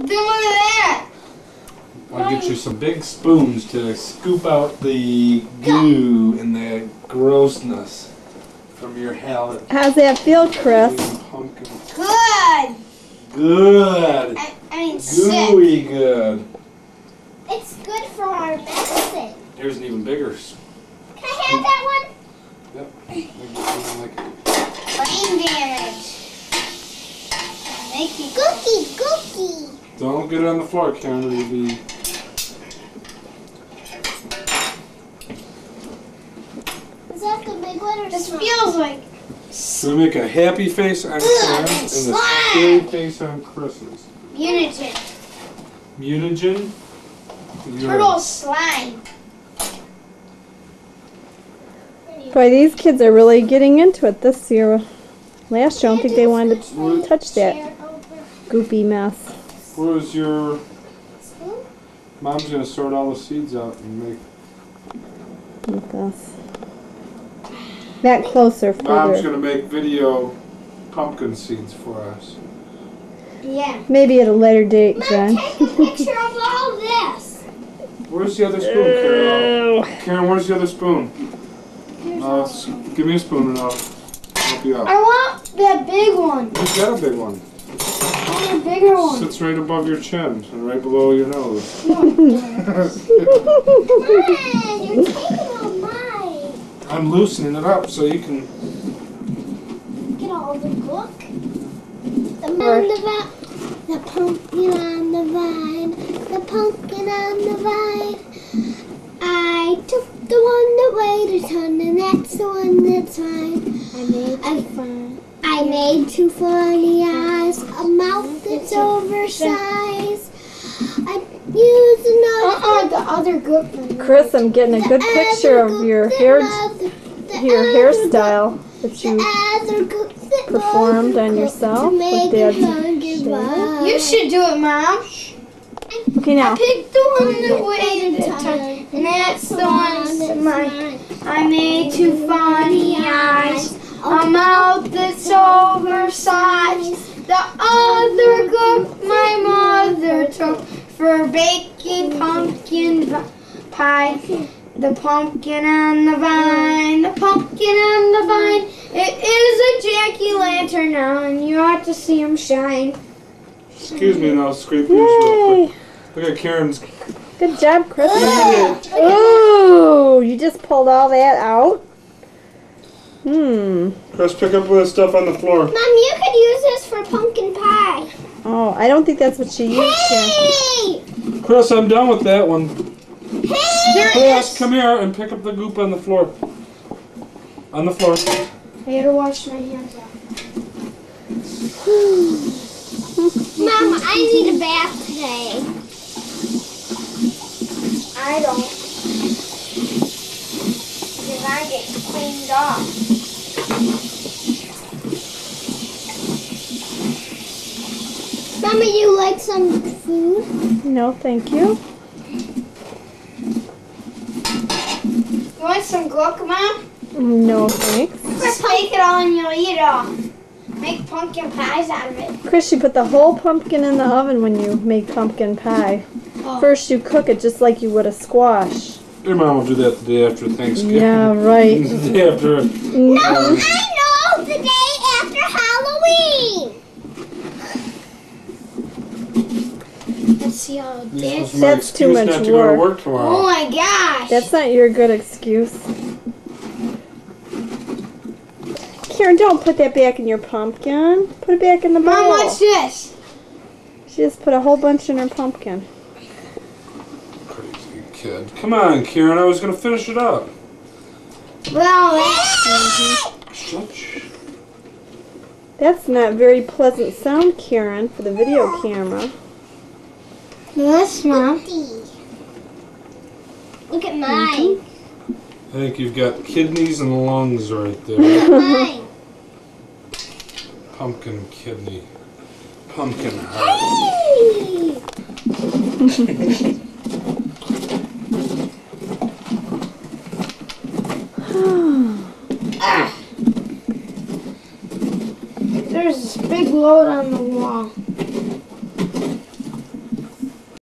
Then look at that. I'll get you some big spoons to scoop out the goo and the grossness from your halibut. How's that feel, Chris? Pumpkin. Good. Good. I, I mean, sick. Gooey good. It's good for our medicine. Here's an even bigger. s- Can I have that one? Yep. Like- Brain damage. Make you Gookie, gookie. Don't get it on the floor, Karen. It'll be. Is that the big one or This small? feels like So we make a happy face on Karen and a scary face on Christmas. mutagen. Mutagen. You're- Turtle slime. Boy, these kids are really getting into it this year. Last year, I don't think they wanted to touch that goopy mess. Where was your Spoon? mom's gonna sort all the seeds out and make with this. That closer, mom's further. gonna make video pumpkin seeds for us. Yeah. Maybe at a later date, Mom, Jen. take a picture of all this. Where's the other spoon, Karen? Karen, where's the other spoon? Uh, give me a spoon and I'll help you out. I want that big one. You've got a big one. I a bigger one. Sits right above your chin and right below your nose. Mom, you're taking all mine. I'm loosening it up so you can. Get all the book. The man, the vine, the pumpkin on the vine, the pumpkin on the vine. I took the one that weighed a ton, and that's the one that's mine. I made two funny. I made two funny eyes, a mouth that's oversized. I use another. Uh-uh, the other good. Chris, I'm getting a good picture of your hair, your hairstyle that you performed on yourself with Dad's You should do it, Mom. Okay, now. Pick the one that weighed a ton, and that's the one that's mine. I made two funny eyes, a mouth that's oversized. The other good my mother took for baking pumpkin pie. The pumpkin on the vine, the pumpkin on the vine. It is a jack-o'-lantern now, and you ought to see him shine. Excuse me, and I'll scrape yours real Yay! quick. Look at Karen's. Good job, Chris. Ooh, you just pulled all that out? Hmm. Chris, pick up the stuff on the floor. Mom, you could use this for pumpkin pie. Oh, I don't think that's what she used. Jen. Hey! Chris, I'm done with that one. Hey! Chris, come here and pick up the goop on the floor. On the floor. I gotta wash my hands off. Mom, I need a bath today. I don't. Because I get cleaned off. Mama, you like some food? No, thank you. You want some guac, Mom? No, thanks. Just make it all and you'll eat it all. Make pumpkin pies out of it. Chris, you put the whole pumpkin in the oven when you make pumpkin pie. Oh. First, you cook it just like you would a squash. Your mom will do that the day after Thanksgiving. Yeah, right. the day after. Mm. No, I know! The day after Halloween! Let's see how This this. was my That's too much not to go to work. work Oh my gosh. That's not your good excuse. Karen, don't put that back in your pumpkin. Put it back in the bowl. Mom, what's this? She just put a whole bunch in her pumpkin. Crazy kid. Come on, Karen. I was gonna finish it up. Well, that's Shut. That's not very pleasant sound, Karen, for the video camera. Yes, Mom. Look at mine. I think you've got kidneys and lungs right there. mine. Pumpkin kidney. Pumpkin heart. Hey! There's this big load on the wall.